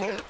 Yeah.